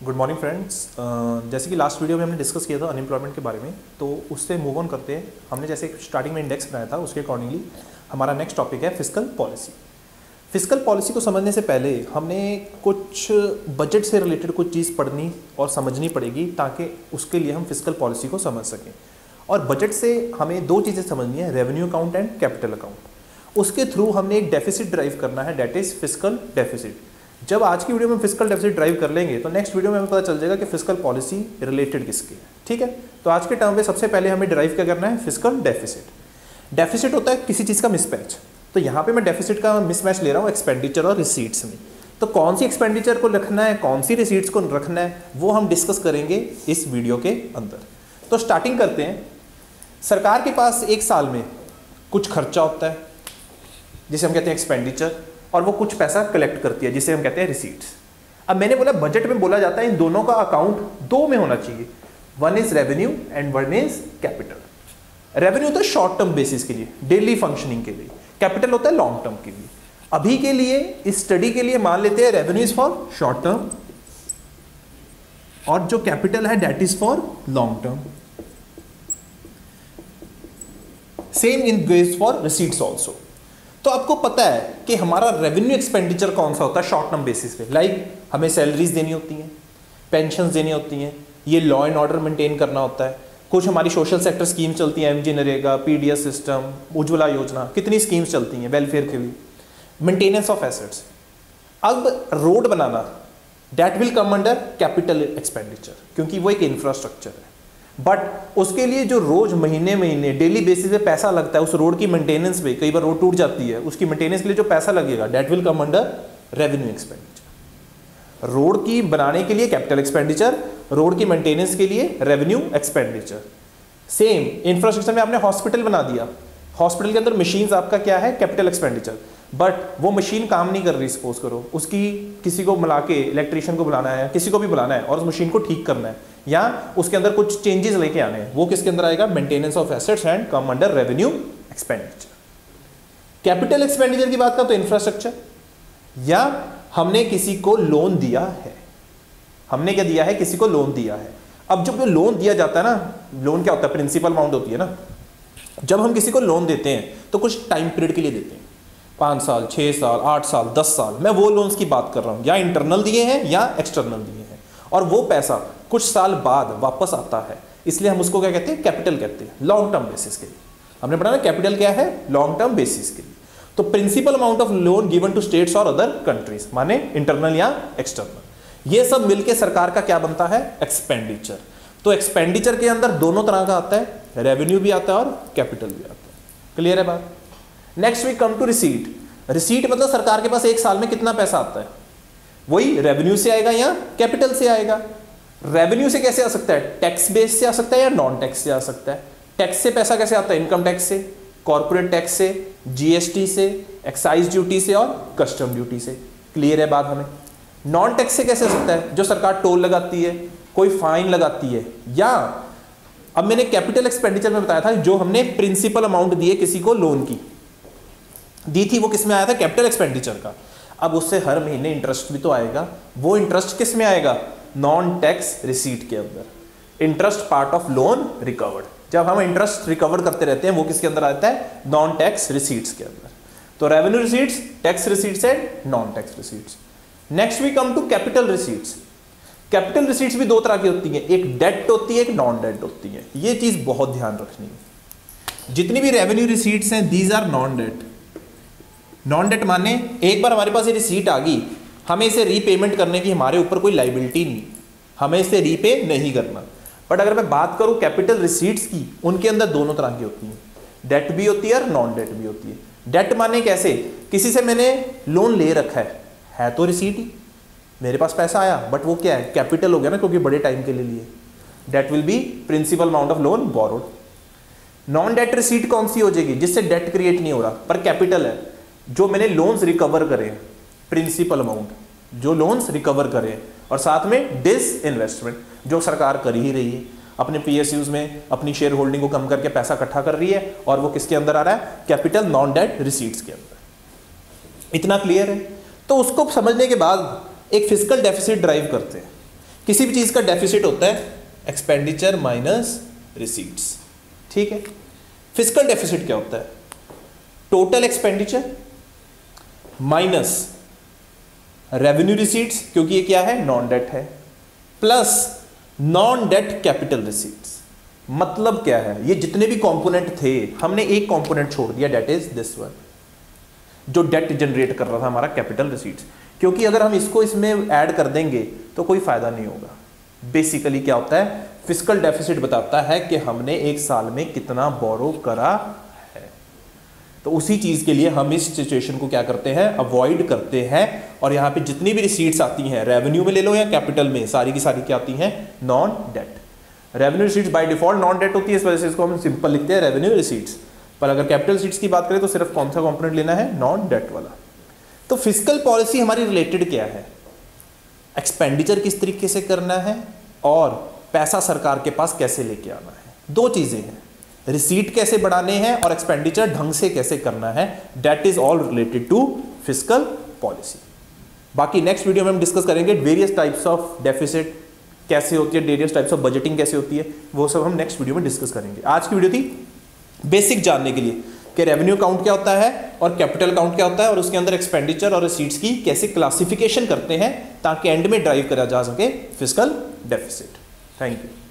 Good morning friends जैसे कि last video में हमने डिस्कस किया था अनएम्प्लॉयमेंट के बारे में तो उससे मूव ऑन करते हैं। हमने जैसे स्टार्टिंग में इंडेक्स बनाया था, उसके अकॉर्डिंगली हमारा नेक्स्ट टॉपिक है फ़िज़िकल पॉलिसी फ़िज़िकल पॉलिसी को समझने से पहले हमने कुछ बजट से रिलेटेड कुछ चीज़ पढ़नी और समझनी पड़ेगी ताकि उसके लिए हम फ़िज़िकल पॉलिसी को समझ सकें। और बजट से हमें दो चीज़ें समझनी है revenue account and capital account उसके थ्रू हमने एक डेफिसिट ड्राइव करना है डेट इज़ फ़िज़िकल डेफिसिट जब आज की वीडियो में फ़िज़िकल डेफिसिट ड्राइव कर लेंगे तो नेक्स्ट वीडियो में हमें पता चल जाएगा कि फ़िज़िकल पॉलिसी रिलेटेड किसकी है, ठीक है? तो आज के टर्म में सबसे पहले हमें ड्राइव क्या करना है? फ़िज़िकल डेफिसिट डेफिसिट होता है किसी चीज़ का मिसमैच तो यहाँ पे मैं डेफिसिट का मिसमैच ले रहा हूँ एक्सपेंडिचर और रिसीट्स में. तो कौन सी एक्सपेंडिचर को रखना है, कौन सी रिसीट्स को रखना है, वो हम डिस्कस करेंगे इस वीडियो के अंदर. तो स्टार्टिंग करते हैं. सरकार के पास एक साल में कुछ खर्चा होता है, जिसे हम कहते हैं एक्सपेंडिचर और वो कुछ पैसा कलेक्ट करती है, जिसे हम कहते हैं रिसीट्स अब मैंने बोला बजट में बोला जाता है, इन दोनों का अकाउंट दो में होना चाहिए. One is revenue and one is capital revenue होता है शॉर्ट टर्म बेसिस के लिए डेली फंक्शनिंग के लिए. कैपिटल होता है लॉन्ग टर्म के लिए. अभी के लिए, इस स्टडी के लिए मान लेते हैं revenue is for short term और जो कैपिटल है that is for long term same in ways for receipts also तो आपको पता है कि हमारा रेवेन्यू एक्सपेंडिचर कौन सा होता है शॉर्ट टर्म बेसिस पे? लाइक like, हमें सैलरीज देनी होती हैं पेंशन देनी होती हैं ये लॉ एंड ऑर्डर मेंटेन करना होता है। कुछ हमारी सोशल सेक्टर स्कीम चलती हैं M G NREGA P D S system Ujjwala Yojana कितनी स्कीम्स चलती हैं वेलफेयर के लिए मेंटेनेंस ऑफ़ एसेट्स अब road banana that will come under capital expenditure क्योंकि वो एक इंफ्रास्ट्रक्चर है। बट उसके लिए जो रोज महीने महीने डेली बेसिस पे पैसा लगता है, उस रोड की मेंटेनेंस पे कई बार रोड टूट जाती है, उसकी मेंटेनेंस के लिए जो पैसा लगेगा that will come under revenue expenditure road की बनाने के लिए कैपिटल एक्सपेंडिचर रोड की मेंटेनेंस के लिए रेवेन्यू एक्सपेंडिचर सेम इंफ्रास्ट्रक्चर में आपने हॉस्पिटल बना दिया. हॉस्पिटल के अंदर मशीन आपका क्या है? कैपिटल एक्सपेंडिचर बट वो मशीन काम नहीं कर रही सपोज़ करो। उसकी किसी को बुला के इलेक्ट्रिशियन को बुलाना है, किसी को भी बुलाना है, और उस मशीन को ठीक करना है, या उसके अंदर कुछ चेंजेस लेके आने हैं, वो किसके अंदर आएगा? Maintenance of assets and come under revenue expenditure capital expenditure की बात करें तो इंफ्रास्ट्रक्चर या हमने किसी को लोन दिया है। हमने क्या दिया है? किसी को लोन दिया है। अब जब लोन दिया जाता है ना लोन क्या होता है? प्रिंसिपल अमाउंट होती है ना। जब हम किसी को लोन देते हैं तो कुछ टाइम पीरियड के लिए देते हैं। पाँच साल छः साल, आठ साल, दस साल, मैं वो लोन्स की बात कर रहा हूँ, या इंटरनल दिए हैं, या एक्सटर्नल दिए हैं। और वो पैसा कुछ साल बाद वापस आता है, इसलिए हम उसको क्या कहते हैं? कैपिटल कहते हैं लॉन्ग टर्म बेसिस के लिए। हमने पढ़ा ना कैपिटल क्या है? लॉन्ग टर्म बेसिस के लिए। तो principal amount of loan given to states और अदर कंट्रीज़ माने इंटरनल या एक्सटर्नल ये सब मिलके सरकार का क्या बनता है? एक्सपेंडिचर तो एक्सपेंडिचर के अंदर दोनों तरह का आता है रेवेन्यू भी आता है और कैपिटल भी आता है। क्लियर है बात? Next we come to receipt receipt मतलब सरकार के पास एक साल में कितना पैसा आता है? वही रेवेन्यू से आएगा या कैपिटल से आएगा? रेवेन्यू से कैसे आ सकता है? टैक्स बेस से आ सकता है या नॉन टैक्स से आ सकता है? टैक्स से पैसा कैसे आता है? इनकम टैक्स से कॉर्पोरेट टैक्स से जीएसटी से एक्साइज ड्यूटी से और कस्टम ड्यूटी से। क्लियर है बात हमें? नॉन टैक्स से कैसे आ सकता है? जो सरकार टोल लगाती है कोई फाइन लगाती है। या, अब मैंने कैपिटल एक्सपेंडिचर में बताया था जो हमने प्रिंसिपल अमाउंट दिए किसी को लोन की। दी थी वो किसमें आया था? कैपिटल एक्सपेंडिचर का। अब उससे हर महीने इंटरेस्ट भी तो आएगा। वो इंटरेस्ट किसमें आएगा? नॉन टैक्स रिसीट के अंदर। Interest part of loan recovered जब हम इंटरेस्ट रिकवर करते रहते हैं, वो किसके अंदर आता है? नॉन टैक्स रिसीट्स के अंदर। तो revenue receipts tax receipts and non tax receipts next we come to capital receipts capital receipts भी दो तरह की होती है। एक डेट होती है, एक नॉन डेट होती है। ये चीज़ बहुत ध्यान रखनी है। जितनी भी रेवेन्यू रिसीट्स हैं these are non debt non debt माने, एक बार हमारे पास ये रिसीट आ गई, हमें इसे रीपेमेंट करने की हमारे ऊपर कोई लाइबिलिटी नहीं। हमें इसे रीपे नहीं करना। बट अगर मैं बात करूँ कैपिटल रिसीट्स की, उनके अंदर दोनों तरह की होती हैं। डेट भी होती है और नॉन डेट भी होती है। डेट माने कैसे? किसी से मैंने लोन ले रखा है। है तो रिसीट ही। मेरे पास पैसा आया बट वो क्या है? कैपिटल हो गया ना क्योंकि बड़े टाइम के लिए लिए। Debt will be principal amount of loan borrowed non debt receipt कौन सी हो जाएगी? जिससे डेट क्रिएट नहीं हो रहा, पर कैपिटल है। जो मैंने लोन्स रिकवर करे प्रिंसिपल अमाउंट जो लोन्स रिकवर करें, और साथ में डिस इन्वेस्टमेंट जो सरकार कर ही रही है। अपने पीएसयूज में, अपनी शेयर होल्डिंग को कम करके पैसा इकट्ठा कर रही है, और वो किसके अंदर आ रहा है? कैपिटल नॉन डेट रिसीट्स के अंदर। इतना क्लियर है? तो उसको समझने के बाद एक फ़िज़िकल डेफिसिट ड्राइव करते हैं। किसी भी चीज़ का डेफिसिट होता है एक्सपेंडिचर माइनस रिसीट्स ठीक है? फ़िज़िकल डेफिसिट क्या होता है? Total expenditure minus revenue receipts क्योंकि ये क्या है? नॉन डेट है। Plus non debt capital receipts मतलब क्या है? ये जितने भी कंपोनेंट थे, हमने एक कंपोनेंट छोड़ दिया डेट इज़ दिस वन जो डेट जनरेट कर रहा था हमारा कैपिटल रिसीट्स क्योंकि अगर हम इसको इसमें ऐड कर देंगे तो कोई फ़ायदा नहीं होगा। बेसिकली क्या होता है? फ़िज़िकल डेफिसिट बताता है कि हमने एक साल में कितना बोरो करा है। तो उसी चीज़ के लिए हम इस सिचुएशन को क्या करते हैं? अवॉइड करते हैं। और यहाँ पे जितनी भी रिसीट्स आती हैं रेवेन्यू में ले लो या कैपिटल में, सारी की सारी क्या आती हैं? Non debt revenue receipts by default non debt होती है, इस वजह से इसको हम सिंपल लिखते हैं रेवेन्यू रिसीट्स पर अगर कैपिटल रिसीट्स की बात करें तो सिर्फ़ कौन सा कॉम्पोनेंट लेना है? नॉन डेट वाला। तो फ़िज़िकल पॉलिसी हमारी रिलेटेड क्या है? एक्सपेंडिचर किस तरीके से करना है और पैसा सरकार के पास कैसे लेके आना है? दो चीज़ें हैं। रिसीट कैसे बढ़ाने हैं और एक्सपेंडिचर ढंग से कैसे करना है? That is all related to fiscal policy बाकी नेक्स्ट वीडियो में हम डिस्कस करेंगे वेरियस टाइप्स ऑफ़ डेफिसिट कैसे होती है वेरियस टाइप्स ऑफ़ बजटिंग कैसे होती है, वो सब हम नेक्स्ट वीडियो में डिस्कस करेंगे। आज की वीडियो थी बेसिक जानने के लिए। कि रेवेन्यू काउंट क्या होता है और कैपिटल काउंट क्या होता है और उसके अंदर एक्सपेंडिचर और रिसीट्स की कैसे क्लासिफिकेशन करते हैं ताकि एंड में ड्राइव करा जा सके फ़िज़िकल डेफिसिट थैंक यू